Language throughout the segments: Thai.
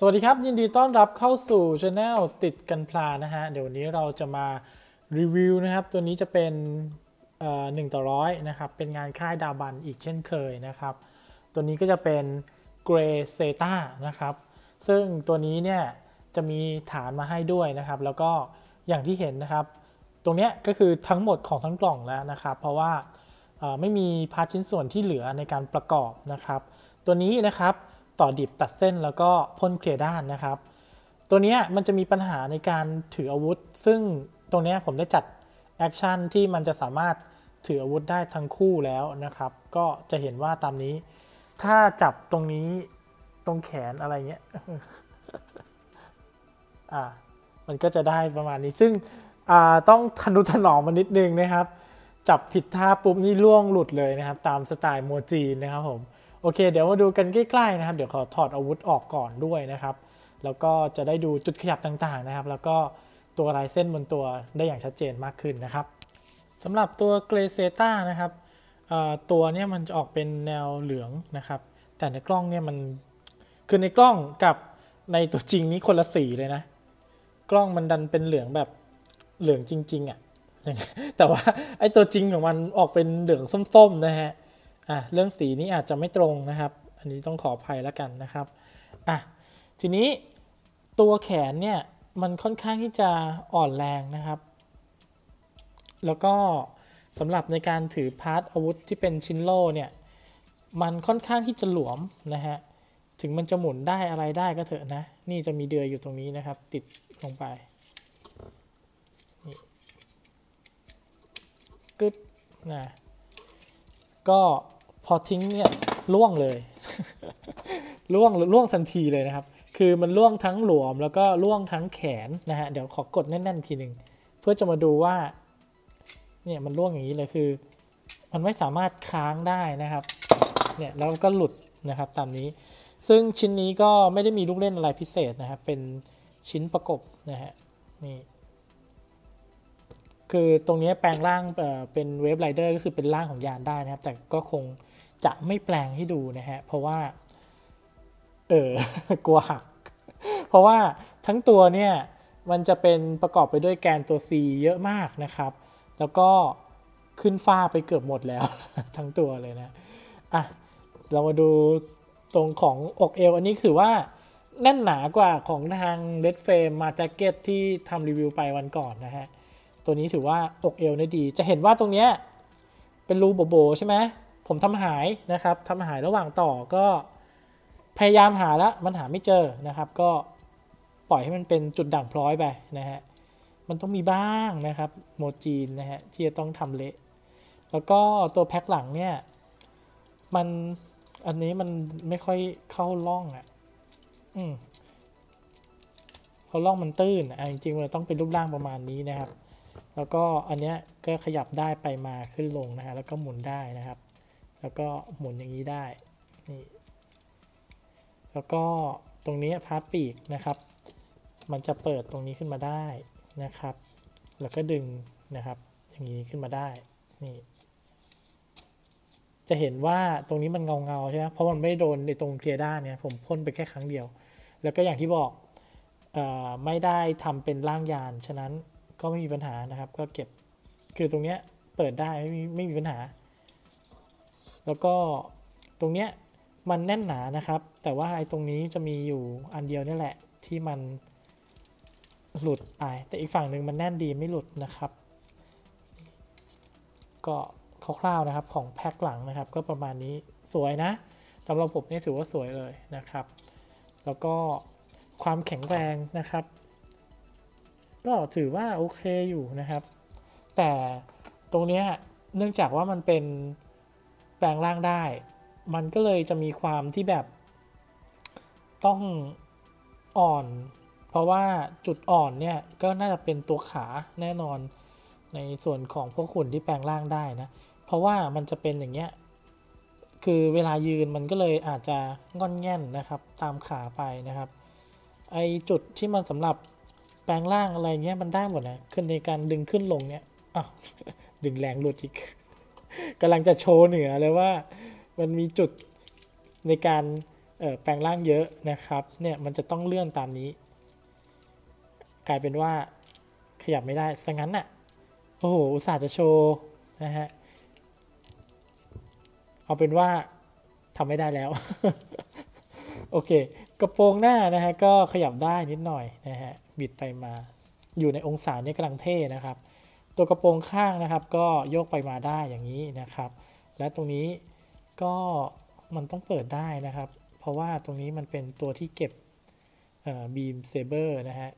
สวัสดีครับ ยินดีต้อนรับเข้าสู่ช anel ติดกันพลานะฮะ เดี๋ยววันนี้เราจะมารีวิวนะครับ ตัวนี้จะเป็นหนึ่งต่อร้อยนะครับ เป็นงานค่ายดาบันอีกเช่นเคยนะครับ ตัวนี้ก็จะเป็น Grey Zeta นะครับ ซึ่งตัวนี้เนี่ยจะมีฐานมาให้ด้วยนะครับ แล้วก็อย่างที่เห็นนะครับ ตรงนี้ก็คือทั้งหมดของทั้งกล่องแล้วนะครับ เพราะว่าไม่มี part ชิ้นส่วนที่เหลือในการประกอบนะครับ ตัวนี้นะครับ ต่อดิบตัดเส้นแล้วก็พ่น clear ด้านนะครับ ตัวนี้มันจะมีปัญหาในการถืออาวุธ ซึ่งตรงนี้ผมได้จัด action ที่มันจะสามารถถืออาวุธได้ทั้งคู่แล้วนะครับ ก็จะเห็นว่าตามนี้ ถ้าจับตรงนี้ตรงแขนอะไรเงี้ยอ่ามันก็จะได้ประมาณนี้ ซึ่งอ่าต้องทะนุถนอมมันนิดนึงนะครับ จับผิดท่าปุ๊บนี่ล่วงหลุดเลยนะครับ ตามสไตล์โมจีนนะครับผม อเค เดี๋ยวมาดูกันใกล้ๆนะครับ เดี๋ยวขอถอดอาวุธออกก่อนด้วยนะครับ แล้วก็จะได้ดูจุดขยับต่างๆนะครับ แล้วก็ตัวลายเส้นบนตัวได้อย่างชัดเจนมากขึ้นนะครับสำหรับตัวเกรเซต้านะครับตัวนี้มันจะออกเป็นแนวเหลืองนะครับ แต่ในกล้องเนี่ยมันคือในกล้องกับในตัวจริงนี้คนละสีเลยนะ กล้องมันดันเป็นเหลืองแบบเหลืองจริง ๆอะ่ะแต่ว่าไอ้ตัวจริงของมันออกเป็นเหลืองส้มๆนะฮะ อะเรื่องสีนี้อาจจะไม่ตรงนะครับ อันนี้ต้องขออภัยแล้วกันนะครับอะทีนี้ตัวแขนเนี่ยมันค่อนข้างที่จะอ่อนแรงนะครับ แล้วก็สำหรับในการถือพาร์ทอาวุธที่เป็นชิ้นโล่เนี่ยมันค่อนข้างที่จะหลวมนะฮะถึงมันจะหมุนได้อะไรได้ก็เถอะนะ นี่จะมีเดือยอยู่ตรงนี้นะครับ ติดลงไปนี่กึ๊บนะก็ พอทิ้งเนี่ยล่วงเลยล่วงล่วงทันทีเลยนะครับ คือมันล่วงทั้งหลวมแล้วก็ล่วงทั้งแขนนะฮะเดี๋ยวขอกดแน่นๆทีหนึ่งเพื่อจะมาดูว่าเนี่ยมันล่วงอย่างนี้เลยคือ มันไม่สามารถค้างได้นะครับเนี่ยแล้วก็หลุดนะครับตามนี้ ซึ่งชิ้นนี้ก็ไม่ได้มีลูกเล่นอะไรพิเศษนะครับเป็นชิ้นประกบนะฮะนี่คือตรงนี้แปลงร่างเป็นเวฟไรเดอร์ก็คือเป็นร่างของยานได้นะครับ แต่ก็คง จะไม่แปลงให้ดูนะฮะ เพราะว่า เออกลัวหัก เพราะว่าทั้งตัวเนี่ย มันจะเป็นประกอบไปด้วยแกนตัว C เยอะมากนะครับ แล้วก็ขึ้นฟ้าไปเกือบหมดแล้ว ทั้งตัวเลยนะ อะ เรามาดูตรงของอกเอว อันนี้คือว่าแน่นหนากว่าของทาง Red Frame มาแจ็คเก็ตที่ทำรีวิวไปวันก่อนนะฮะ ตัวนี้ถือว่าอกเอวเนี่ยดี จะเห็นว่าตรงเนี้ยเป็นรูโบโบใช่ไหม ผมทำหายนะครับทำหายระหว่างต่อก็พยายามหาแล้วมันหาไม่เจอนะครับ ก็ปล่อยให้มันเป็นจุดด่างพร้อยไปนะฮะมันต้องมีบ้างนะครับโมจีนนะฮะที่จะต้องทำเละ แล้วก็ตัวแพ็คหลังเนี่ยมันอันนี้มันไม่ค่อยเข้าล่องอะ่ะ อืมเขาล่องมันตื้นอะจริงๆมันต้องเป็นรูปร่างประมาณนี้นะครับ แล้วก็อันเนี้ยก็ขยับได้ไปมาขึ้นลงนะฮะแล้วก็หมุนได้นะครับ แล้วก็หมุนอย่างนี้ได้นี่แล้วก็ตรงนี้ part ปีกนะครับ มันจะเปิดตรงนี้ขึ้นมาได้นะครับ แล้วก็ดึงนะครับ อย่างนี้ขึ้นมาได้นี่จะเห็นว่าตรงนี้มันเงาเงาใช่ไหมเพราะมันไม่โดนในตรง clear ด้านเนี่ยผมพ่นไปแค่ครั้งเดียว แล้วก็อย่างที่บอกอะไม่ได้ทำเป็นร่างยาน ฉะนั้นก็ไม่มีปัญหานะครับ ก็เก็บคือตรงนี้เปิดได้ไม่มีไม่มีปัญหา แล้วก็ตรงเนี้ยมันแน่นหนานะครับ แต่ว่าไอ้ตรงนี้จะมีอยู่อันเดียวนี่แหละที่มันหลุดไปแต่อีกฝั่งหนึ่งมันแน่นดีไม่หลุดนะครับ ก็คร่าวๆนะครับของแพ็คหลังนะครับ ก็ประมาณนี้สวยนะสำหรับผมนี่ถือว่าสวยเลยนะครับ แล้วก็ความแข็งแรงนะครับ ก็ถือว่าโอเคอยู่นะครับ แต่ตรงนี้เนื่องจากว่ามันเป็น แปลงร่างได้ มันก็เลยจะมีความที่แบบต้องอ่อน เพราะว่าจุดอ่อนเนี่ยก็น่าจะเป็นตัวขาแน่นอนในส่วนของพวกขุนที่แปลงร่างได้นะ เพราะว่ามันจะเป็นอย่างเงี้ย คือเวลายืนมันก็เลยอาจจะงอนแง่นนะครับ ตามขาไปนะครับ ไอจุดที่มันสำหรับแปลงร่างอะไรเงี้ยมันได้หมดนะ ขึ้นในการดึงขึ้นลงเนี่ยอ้าวดึงแรงหลุดอีก กำลังจะโชว์เหนือเลยว่ามันมีจุดในการแปลงร่างเยอะนะครับ เนี่ยมันจะต้องเลื่อนตามนี้ กลายเป็นว่าขยับไม่ได้ซะงั้นน่ะ โอ้โห อุตส่าห์จะโชว์นะฮะ เอาเป็นว่าทำไม่ได้แล้ว โอเค กระโปรงหน้านะฮะก็ขยับได้นิดหน่อยนะฮะ บิดไปมา อยู่ในองศาเนี่ยกำลังเท่นะครับ ตัวกระโปรงข้างนะครับ ก็โยกไปมาได้อย่างนี้นะครับ และตรงนี้ก็มันต้องเปิดได้นะครับ เพราะว่าตรงนี้มันเป็นตัวที่เก็บบีมเซเบอร์นะฮะ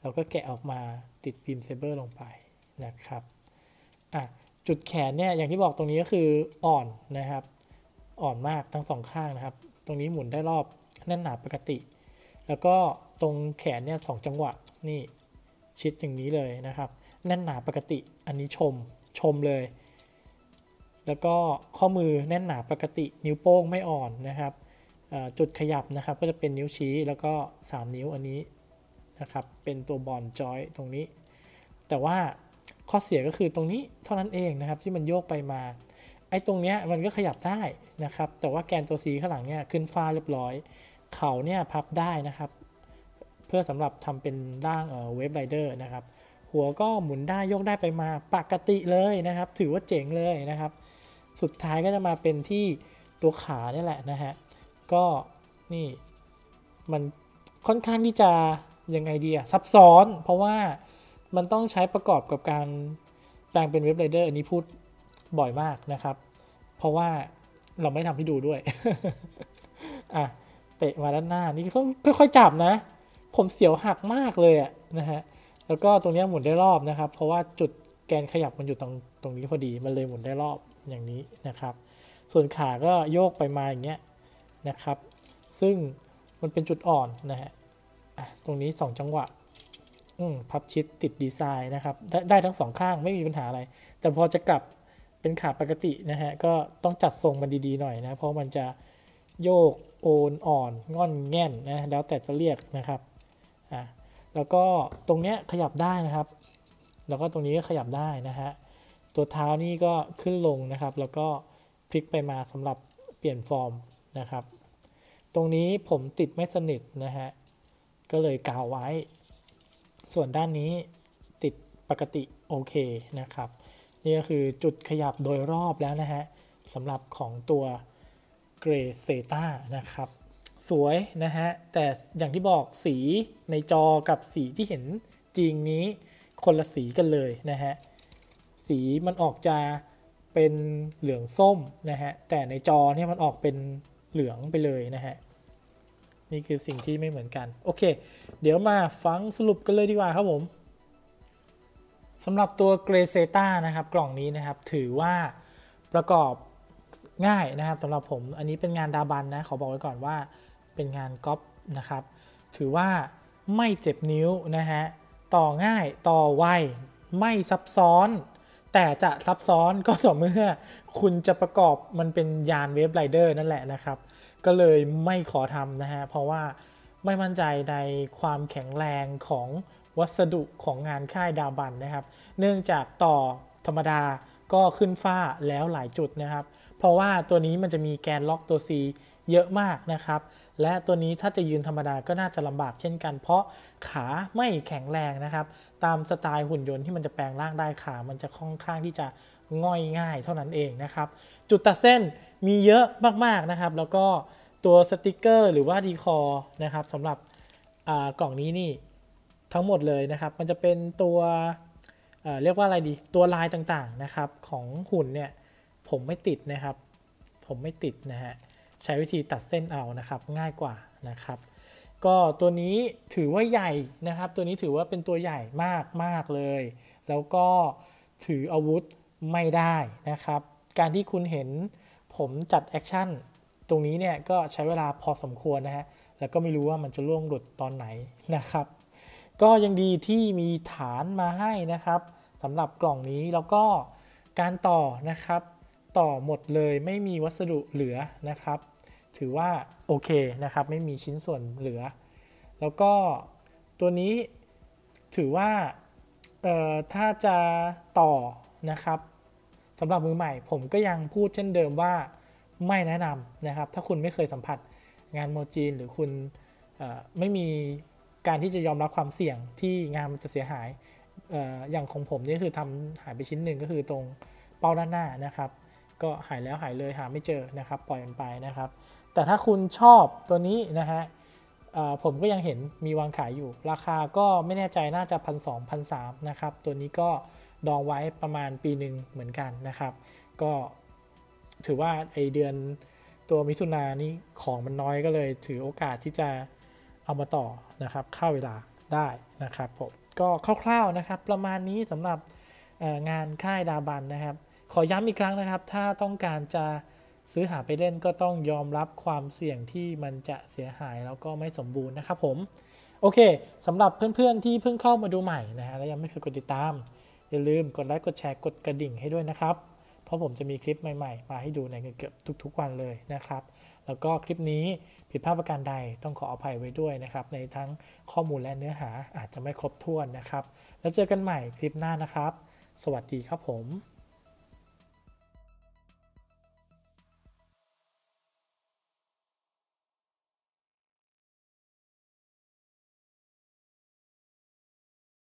เราก็แกะออกมาติดบีมเซเบอร์ลงไปนะครับอะจุดแขนเนี่ยอย่างที่บอกตรงนี้ก็คืออ่อนนะครับ อ่อนมากทั้งสองข้างนะครับ ตรงนี้หมุนได้รอบแน่นหนาปกติ แล้วก็ตรงแขนเนี่ยสองจังหวะนี่ชิดอย่างนี้เลยนะครับ แน่นหนาปกติ อันนี้ชมชมเลย แล้วก็ข้อมือแน่นหนาปกติ นิ้วโป้งไม่อ่อนนะครับจุดขยับนะครับก็จะเป็นนิ้วชี้แล้วก็ 3 นิ้วอันนี้นะครับเป็นตัวบอลจอยตรงนี้ แต่ว่าข้อเสียก็คือตรงนี้เท่านั้นเองนะครับที่มันโยกไปมา ไอ้ตรงเนี้ยมันก็ขยับได้นะครับ แต่ว่าแกนตัวสีข้างหลังเนี่ยขึ้นฟ้าเรียบร้อย เขาเนี่ยพับได้นะครับ เพื่อสำหรับทำเป็นร่างเวฟไรเดอร์นะครับ หัวก็หมุนได้ยกได้ไปมาปกติเลยนะครับ ถือว่าเจ๋งเลยนะครับ สุดท้ายก็จะมาเป็นที่ตัวขาเนี่ยแหละนะฮะก็นี่มันค่อนข้างที่จะยังไงดีอะซับซ้อน เพราะว่ามันต้องใช้ประกอบกับการแปลงเป็นเว็บไรเดอร์อันนี้พูดบ่อยมากนะครับ เพราะว่าเราไม่ทำให้ดูด้วยอะเตะมาด้านหน้านี่ต้องค่อยๆจับนะ ผมเสียวหักมากเลยอะนะฮะ แล้วก็ตรงนี้หมุนได้รอบนะครับ เพราะว่าจุดแกนขยับมันอยู่ตรงตรงนี้พอดีมันเลยหมุนได้รอบอย่างนี้นะครับ ส่วนขาก็โยกไปมาอย่างเงี้ยนะครับ ซึ่งมันเป็นจุดอ่อนนะฮะตรงนี้ 2 จังหวะพับชิดติดดีไซน์นะครับไดได้ทั้งสองข้างไม่มีปัญหาอะไร แต่พอจะกลับเป็นขาปกตินะฮะก็ต้องจัดทรงมันดีๆหน่อยนะ เพราะมันจะโยกโอนอ่อนงอนแง่นนะแล้วแต่จะเรียกนะครับ แล้วก็ตรงเนี้ยขยับได้นะครับ แล้วก็ตรงนี้ก็ขยับได้นะฮะ ตัวเท้านี่ก็ขึ้นลงนะครับ แล้วก็พลิกไปมาสำหรับเปลี่ยนฟอร์มนะครับ ตรงนี้ผมติดไม่สนิทนะฮะ ก็เลยกาวไว้ ส่วนด้านนี้ติดปกติโอเคนะครับ นี่ก็คือจุดขยับโดยรอบแล้วนะฮะสำหรับของตัวเกรเซตานะครับ สวยนะฮะ แต่อย่างที่บอกสีในจอกับสีที่เห็นจริงนี้คนละสีกันเลยนะฮะ สีมันออกจะเป็นเหลืองส้มนะฮะ แต่ในจอเนี่ยมันออกเป็นเหลืองไปเลยนะฮะ นี่คือสิ่งที่ไม่เหมือนกัน โอเค เดี๋ยวมาฟังสรุปกันเลยดีกว่าครับผมสำหรับตัวเกรเซตานะครับ กล่องนี้นะครับ ถือว่าประกอบ ง่ายนะครับสำหรับผมอันนี้เป็นงานดาบันนะขอบอกไว้ก่อนว่าเป็นงานก๊อปนะครับ ถือว่าไม่เจ็บนิ้วนะฮะต่อง่ายต่อไวไม่ซับซ้อน แต่จะซับซ้อนก็ต่อเมื่อ คุณจะประกอบมันเป็นยานเวฟไรเดอร์นั่นแหละนะครับ ก็เลยไม่ขอทำนะฮะเพราะว่าไม่มั่นใจในความแข็งแรงของวัสดุของงานค่ายดาบันนะครับ เนื่องจากต่อธรรมดาก็ขึ้นฝ้าแล้วหลายจุดนะครับ เพราะว่าตัวนี้มันจะมีแกนล็อกตัว C เยอะมากนะครับ และตัวนี้ถ้าจะยืนธรรมดาก็น่าจะลำบากเช่นกัน เพราะขาไม่แข็งแรงนะครับ ตามสไตล์หุ่นยนต์ที่มันจะแปลงร่างได้ขา มันจะค่อนข้างที่จะง่อยง่อยเท่านั้นเองนะครับ จุดตัดเส้นมีเยอะมากๆนะครับ แล้วก็ตัวสติกเกอร์หรือว่า decal ะครับสำหรับกล่องนี้นี่ทั้งหมดเลยนะครับ มันจะเป็นตัวเรียกว่าอะไรดี ตัวลายต่างๆนะครับของหุ่นเนี่ย ผมไม่ติดนะครับ ผมไม่ติดนะฮะใช้วิธีตัดเส้นเอานะครับง่ายกว่านะครับ ก็ตัวนี้ถือว่าใหญ่นะครับ ตัวนี้ถือว่าเป็นตัวใหญ่มากมากเลย แล้วก็ถืออาวุธไม่ได้นะครับ การที่คุณเห็นผมจัด actionตรงนี้เนี่ยก็ใช้เวลาพอสมควรนะฮะแล้วก็ไม่รู้ว่ามันจะล่วงหลุดตอนไหนนะครับ ก็ยังดีที่มีฐานมาให้นะครับสำหรับกล่องนี้แล้วก็การต่อนะครับ ต่อหมดเลยไม่มีวัสดุเหลือนะครับ ถือว่าโอเคนะครับ ไม่มีชิ้นส่วนเหลือ แล้วก็ตัวนี้ถือว่าถ้าจะต่อนะครับสำหรับมือใหม่ผมก็ยังพูดเช่นเดิมว่าไม่แนะนำนะครับ ถ้าคุณไม่เคยสัมผัสงานโมจีน หรือคุณไม่มีการที่จะยอมรับความเสี่ยงที่งานมันจะเสียหายอย่างของผมนี่คือทำหายไปชิ้นหนึ่งก็คือตรงเป้าด้านหน้านะครับ ก็หายแล้วหายเลยหาไม่เจอนะครับปล่อยมันไปนะครับ แต่ถ้าคุณชอบตัวนี้นะฮะผมก็ยังเห็นมีวางขายอยู่ ราคาก็ไม่แน่ใจน่าจะพันสองพันสามนะครับ ตัวนี้ก็ดองไว้ประมาณปีหนึ่งเหมือนกันนะครับ ก็ถือว่าไอเดือนตัวมิถุนานี้ของมันน้อยก็เลยถือโอกาสที่จะเอามาต่อนะครับเข้าเวลาได้นะครับผมก็คร่าวๆนะครับ ประมาณนี้สำหรับงานค่ายดาบันนะครับ ขอย้ำอีกครั้งนะครับ ถ้าต้องการจะซื้อหาไปเล่นก็ต้องยอมรับความเสี่ยงที่มันจะเสียหายแล้วก็ไม่สมบูรณ์นะครับผมโอเคสำหรับเพื่อนๆที่เพิ่งเข้ามาดูใหม่นะฮะและยังไม่เคยกดติดตาม อย่าลืมกดไลค์กดแชร์กดกระดิ่งให้ด้วยนะครับ เพราะผมจะมีคลิปใหม่ๆ มาให้ดูในเกือบทุกๆวันเลยนะครับ แล้วก็คลิปนี้ผิดพลาดประการใดต้องขออภัยไว้ด้วยนะครับ ในทั้งข้อมูลและเนื้อหาอาจจะไม่ครบถ้วนนะครับ แล้วเจอกันใหม่คลิปหน้านะครับ สวัสดีครับผม